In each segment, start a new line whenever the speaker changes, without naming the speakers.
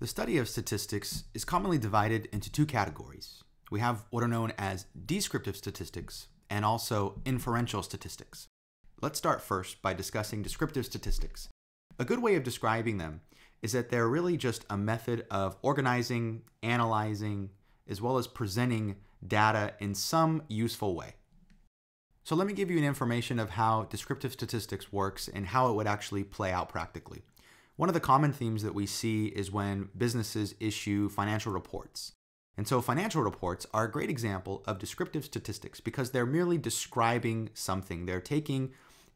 The study of statistics is commonly divided into two categories. We have what are known as descriptive statistics and also inferential statistics. Let's start first by discussing descriptive statistics. A good way of describing them is that they're really just a method of organizing, analyzing, as well as presenting data in some useful way. So let me give you an information of how descriptive statistics works and how it would actually play out practically. One of the common themes that we see is when businesses issue financial reports. And so financial reports are a great example of descriptive statistics because they're merely describing something. They're taking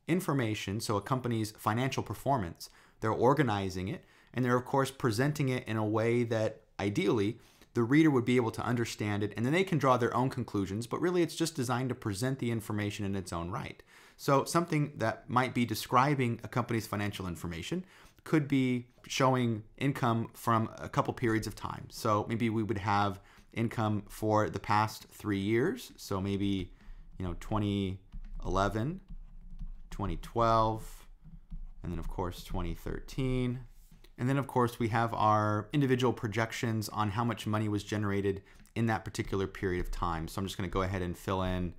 information, so a company's financial performance, they're organizing it, and they're of course presenting it in a way that ideally the reader would be able to understand it, and then they can draw their own conclusions, but really it's just designed to present the information in its own right. So something that might be describing a company's financial information could be showing income from a couple periods of time. So maybe we would have income for the past three years. So maybe, you know, 2011, 2012, and then of course 2013. And then of course we have our individual projections on how much money was generated in that particular period of time. So I'm just going to go ahead and fill in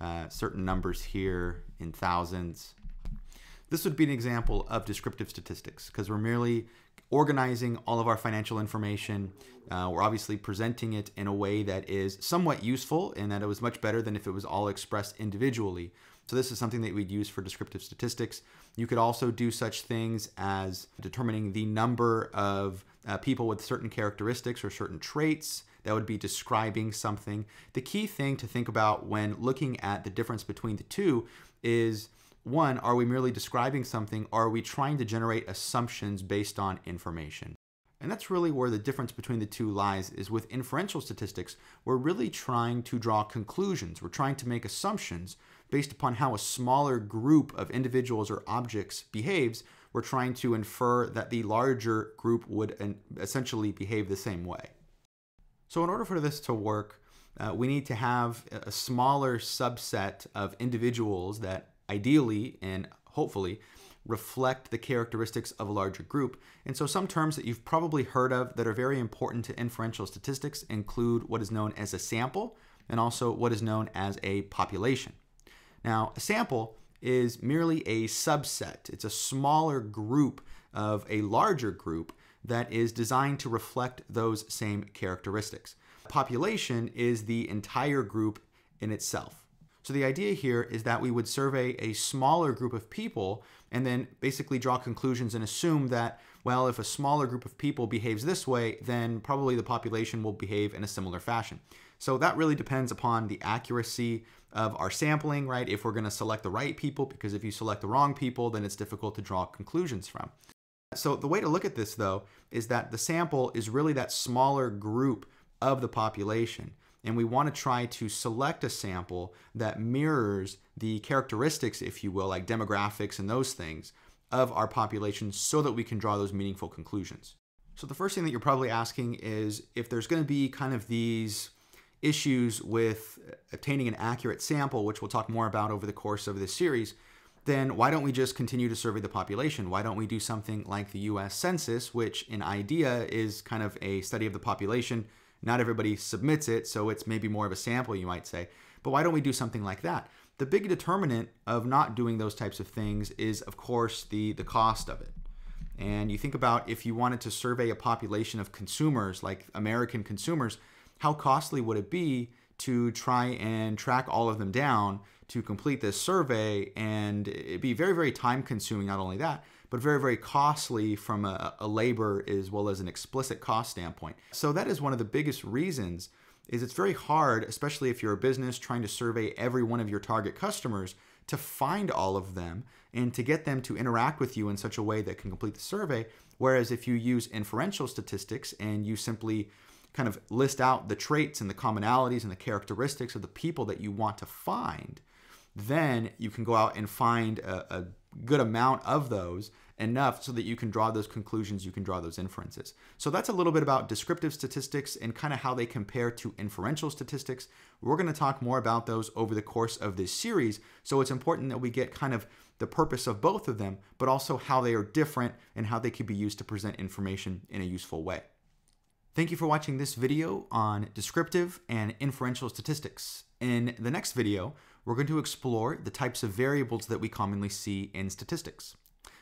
uh, certain numbers here in thousands. This would be an example of descriptive statistics because we're merely organizing all of our financial information. Uh, we're obviously presenting it in a way that is somewhat useful and that it was much better than if it was all expressed individually. So this is something that we'd use for descriptive statistics. You could also do such things as determining the number of uh, people with certain characteristics or certain traits that would be describing something. The key thing to think about when looking at the difference between the two is one, are we merely describing something or are we trying to generate assumptions based on information? And that's really where the difference between the two lies is with inferential statistics, we're really trying to draw conclusions. We're trying to make assumptions based upon how a smaller group of individuals or objects behaves. We're trying to infer that the larger group would essentially behave the same way. So in order for this to work, uh, we need to have a smaller subset of individuals that ideally and hopefully reflect the characteristics of a larger group. And so some terms that you've probably heard of that are very important to inferential statistics include what is known as a sample and also what is known as a population. Now, a sample is merely a subset. It's a smaller group of a larger group that is designed to reflect those same characteristics. Population is the entire group in itself. So the idea here is that we would survey a smaller group of people and then basically draw conclusions and assume that, well, if a smaller group of people behaves this way, then probably the population will behave in a similar fashion. So that really depends upon the accuracy of our sampling, right? If we're going to select the right people, because if you select the wrong people, then it's difficult to draw conclusions from. So the way to look at this, though, is that the sample is really that smaller group of the population and we want to try to select a sample that mirrors the characteristics, if you will, like demographics and those things of our population so that we can draw those meaningful conclusions. So the first thing that you're probably asking is if there's going to be kind of these issues with obtaining an accurate sample, which we'll talk more about over the course of this series, then why don't we just continue to survey the population? Why don't we do something like the US Census, which in idea is kind of a study of the population not everybody submits it, so it's maybe more of a sample, you might say. But why don't we do something like that? The big determinant of not doing those types of things is, of course, the, the cost of it. And you think about if you wanted to survey a population of consumers, like American consumers, how costly would it be to try and track all of them down to complete this survey? And it'd be very, very time consuming, not only that, but very, very costly from a, a labor as well as an explicit cost standpoint. So that is one of the biggest reasons is it's very hard, especially if you're a business trying to survey every one of your target customers, to find all of them and to get them to interact with you in such a way that can complete the survey. Whereas if you use inferential statistics and you simply kind of list out the traits and the commonalities and the characteristics of the people that you want to find, then you can go out and find a, a good amount of those enough so that you can draw those conclusions, you can draw those inferences. So that's a little bit about descriptive statistics and kind of how they compare to inferential statistics. We're going to talk more about those over the course of this series. So it's important that we get kind of the purpose of both of them, but also how they are different and how they can be used to present information in a useful way. Thank you for watching this video on descriptive and inferential statistics. In the next video, we're going to explore the types of variables that we commonly see in statistics.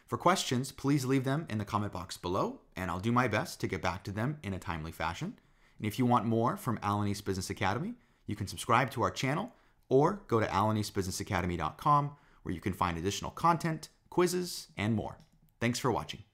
For questions, please leave them in the comment box below, and I'll do my best to get back to them in a timely fashion. And if you want more from Alanis Business Academy, you can subscribe to our channel or go to alanisbusinessacademy.com where you can find additional content, quizzes, and more. Thanks for watching.